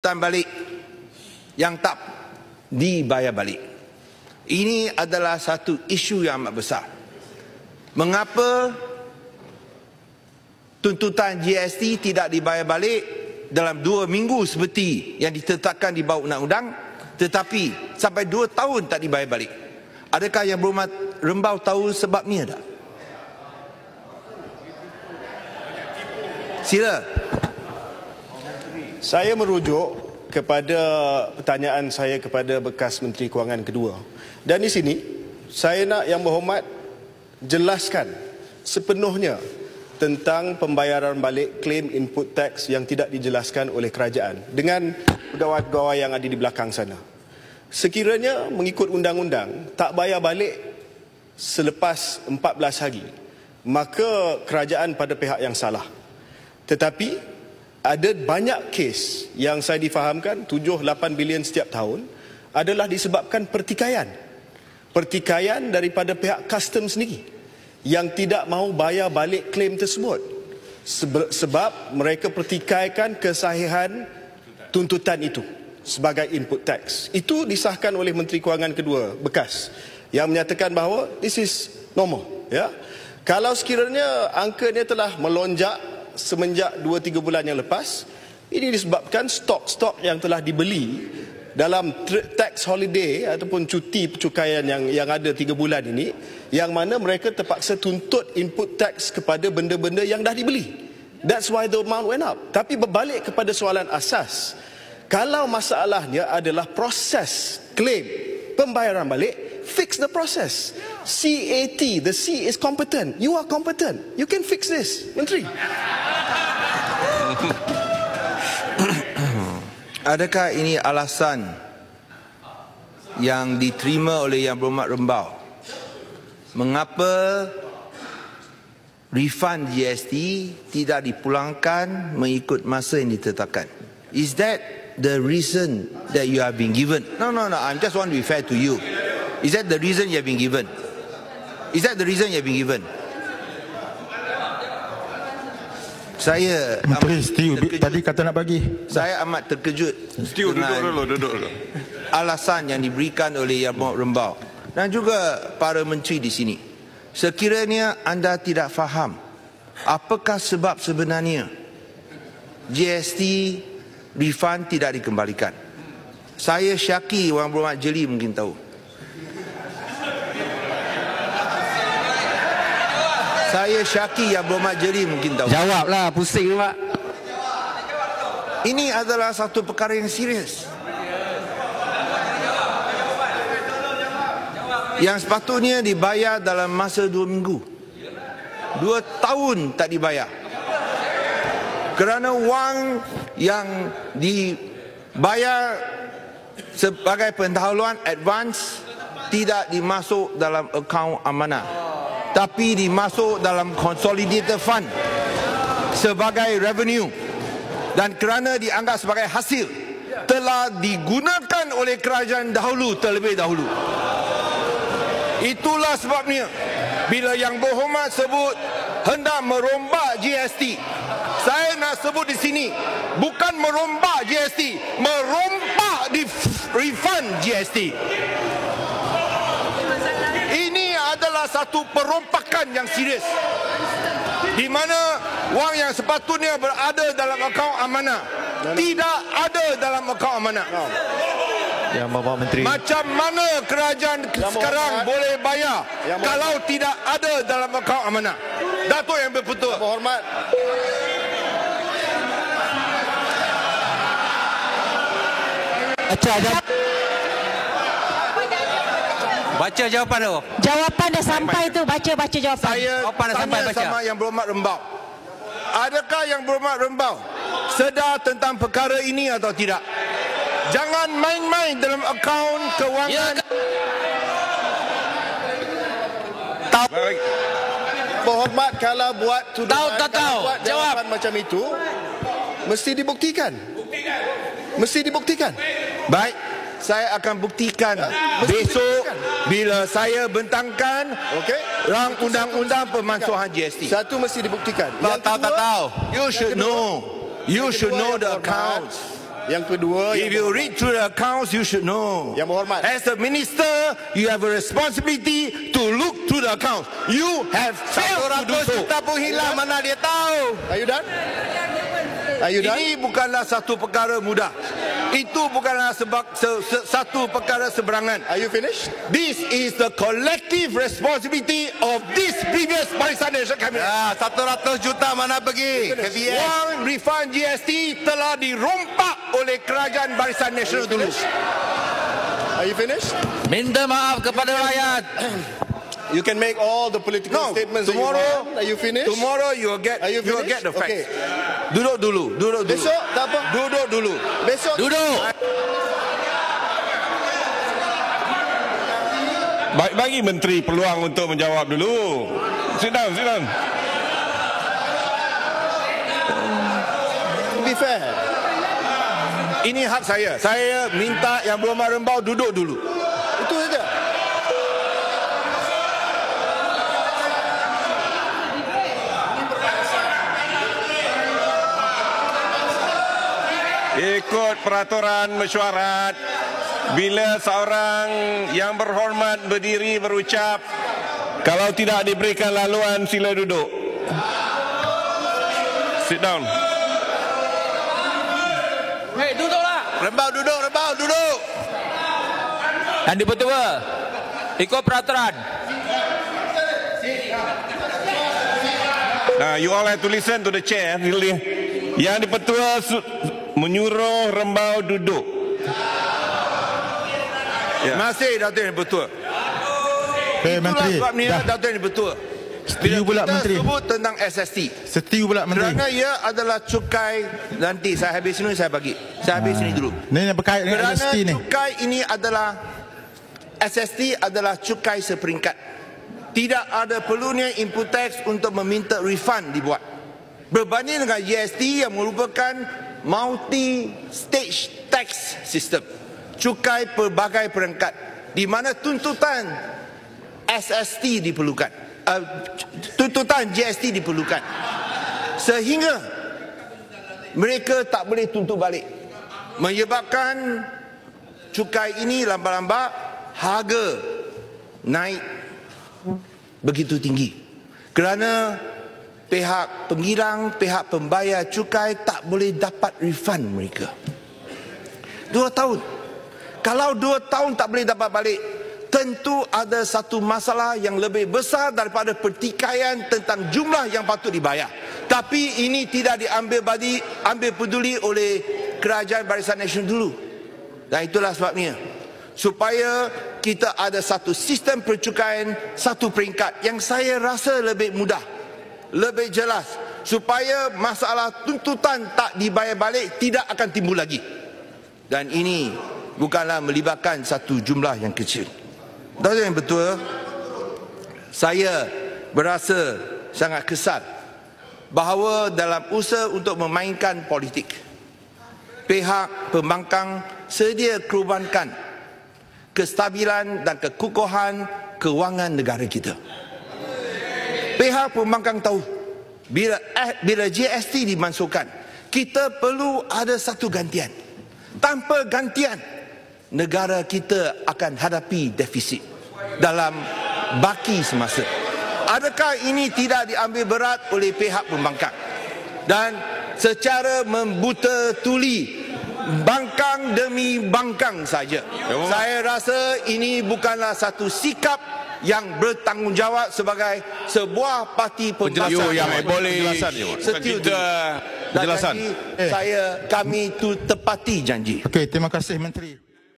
tuntutan balik yang tak dibayar balik. Ini adalah satu isu yang amat besar. Mengapa tuntutan GST tidak dibayar balik dalam dua minggu seperti yang ditetapkan di bawah undang-undang tetapi sampai dua tahun tak dibayar balik? Adakah yang berhormat rembau tahu sebab ni ada? Sila. Saya merujuk kepada pertanyaan saya kepada bekas Menteri Kewangan kedua. Dan di sini, saya nak yang berhormat jelaskan sepenuhnya tentang pembayaran balik klaim input tax yang tidak dijelaskan oleh kerajaan dengan pegawai-pegawai yang ada di belakang sana. Sekiranya mengikut undang-undang tak bayar balik selepas 14 hari, maka kerajaan pada pihak yang salah. Tetapi ada banyak kes yang saya difahamkan 7-8 bilion setiap tahun adalah disebabkan pertikaian. Pertikaian daripada pihak custom sendiri yang tidak mahu bayar balik klaim tersebut. Sebab mereka pertikaikan kesahihan tuntutan itu sebagai input tax. Itu disahkan oleh Menteri Kewangan kedua bekas yang menyatakan bahawa this is normal. Ya? Kalau sekiranya angkanya telah melonjak semenjak 2-3 bulan yang lepas ini disebabkan stok-stok yang telah dibeli dalam tax holiday ataupun cuti percukaian yang yang ada 3 bulan ini yang mana mereka terpaksa tuntut input tax kepada benda-benda yang dah dibeli. That's why the amount went up. Tapi berbalik kepada soalan asas kalau masalahnya adalah proses claim pembayaran balik fix the process CAT the C is competent you are competent you can fix this menteri Adakah ini alasan yang diterima oleh Yang Berhormat Rembau? Mengapa refund GST tidak dipulangkan mengikut masa yang ditetapkan? Is that the reason that you have been given? No, no, no. I just want to be fair to you. Is that the reason you have been given? Is that the reason you have been given? Saya Menteri Steve tadi kata nak bagi. Saya amat terkejut. Steve duduk dulu, duduk dulu. Alasan yang diberikan oleh Yang Berhormat Rembau dan juga para menteri di sini. Sekiranya anda tidak faham apakah sebab sebenarnya GST refund tidak dikembalikan. Saya syaki Yang Berhormat Jeli mungkin tahu. Saya Syaki yang berhormat jeri mungkin tahu. Jawablah, pusing ni Pak. Ini adalah satu perkara yang serius. Yang sepatutnya dibayar dalam masa dua minggu. Dua tahun tak dibayar. Kerana wang yang dibayar sebagai pendahuluan advance tidak dimasuk dalam akaun amanah tapi dimasuk dalam consolidated fund sebagai revenue dan kerana dianggap sebagai hasil telah digunakan oleh kerajaan dahulu terlebih dahulu. Itulah sebabnya bila yang berhormat sebut hendak merombak GST saya nak sebut di sini bukan merombak GST merompak di refund GST adalah satu perompakan yang serius di mana wang yang sepatutnya berada dalam akaun amanah tidak ada dalam akaun amanah. Yang Bapak Menteri. Macam mana kerajaan yang sekarang Bapak boleh bayar yang kalau Bapak tidak ada dalam akaun amanah? Datuk yang berputus. Yang hormat. Acah, Baca jawapan tu. Jawapan dah sampai tu. Baca baca jawapan. Saya jawapan dah sampai baca. sama yang berhormat rembau. Adakah yang berhormat rembau sedar tentang perkara ini atau tidak? Jangan main-main dalam akaun kewangan. Ya. Tahu. Berhormat kalau buat tuduhan, tahu, tahu, tahu. buat jawapan Jawab. macam itu, mesti dibuktikan. Buktikan. Mesti dibuktikan. Baik saya akan buktikan besok bila saya bentangkan okay. rang undang-undang pemansuhan GST. Satu mesti dibuktikan. Tak tahu tak tahu. You should know. You should know the accounts. Yang kedua, If yang you read through the accounts, you should know. Yang berhormat. As a minister, you have a responsibility to look through the accounts. You have failed to do so. juta pun hilang, mana dia tahu? Are you done? Are you done? Ini bukanlah satu perkara mudah. Itu bukanlah sebab se, se, satu perkara seberangan. Are you finished? This is the collective responsibility of this previous Barisan Nasional Cabinet. Ah, 100 juta mana pergi? Wang refund GST telah dirompak oleh kerajaan Barisan Nasional dulu. Are you finished? Minta maaf kepada rakyat. You can make all the political No, statements tomorrow, that you want. Are you finished? Tomorrow you will get, you you will get the facts. Okay. Duduk dulu, duduk dulu. Besok tak apa. Duduk dulu. Besok Duduk. Baik bagi menteri peluang untuk menjawab dulu. Sit down, sit down. be fair. Ini hak saya. Saya minta yang berumah rembau duduk dulu. Itu saja. Ikut peraturan mesyuarat bila seorang yang berhormat berdiri berucap kalau tidak diberikan laluan sila duduk. Sit down. Hei, duduklah. Rembau duduk, rembau duduk. Yang dipertua. Ikut peraturan. Nah, you all have to listen to the chair. Really. Yang dipertua su- menyuruh rembau duduk. Ya. Masih Datuk Yang Betul. Eh, Itulah Menteri. sebabnya Dah. Datuk Yang Betul. Setuju pula, kita Menteri. sebut tentang SST. Setuju pula Menteri. Kerana ia adalah cukai nanti saya habis ini saya bagi. Saya habis ini dulu. Ni yang berkait dengan Kerana LST ni. cukai ini adalah SST adalah cukai seperingkat. Tidak ada perlunya input tax untuk meminta refund dibuat. Berbanding dengan GST yang merupakan multi stage tax system. Cukai pelbagai perangkat di mana tuntutan SST diperlukan. Uh, tuntutan GST diperlukan. Sehingga mereka tak boleh tuntut balik. Menyebabkan cukai ini lambat-lambat harga naik begitu tinggi. Kerana pihak pengirang, pihak pembayar cukai tak boleh dapat refund mereka. Dua tahun. Kalau dua tahun tak boleh dapat balik, tentu ada satu masalah yang lebih besar daripada pertikaian tentang jumlah yang patut dibayar. Tapi ini tidak diambil badi, ambil peduli oleh kerajaan Barisan Nasional dulu. Dan itulah sebabnya supaya kita ada satu sistem percukaian satu peringkat yang saya rasa lebih mudah, lebih jelas supaya masalah tuntutan tak dibayar balik tidak akan timbul lagi. Dan ini bukanlah melibatkan satu jumlah yang kecil. Dan yang betul, saya berasa sangat kesal bahawa dalam usaha untuk memainkan politik, pihak pembangkang sedia korbankan kestabilan dan kekukuhan kewangan negara kita. Pihak pembangkang tahu bila eh, bila GST dimasukkan, kita perlu ada satu gantian. Tanpa gantian, negara kita akan hadapi defisit dalam baki semasa. Adakah ini tidak diambil berat oleh pihak pembangkang? Dan secara membuta tuli bangkang demi bangkang saja. Saya rasa ini bukanlah satu sikap yang bertanggungjawab sebagai sebuah parti pembangkang. You yang boleh Penjelasan kita Dan penjelasan. saya kami tu tepati janji. Okey, terima kasih Menteri.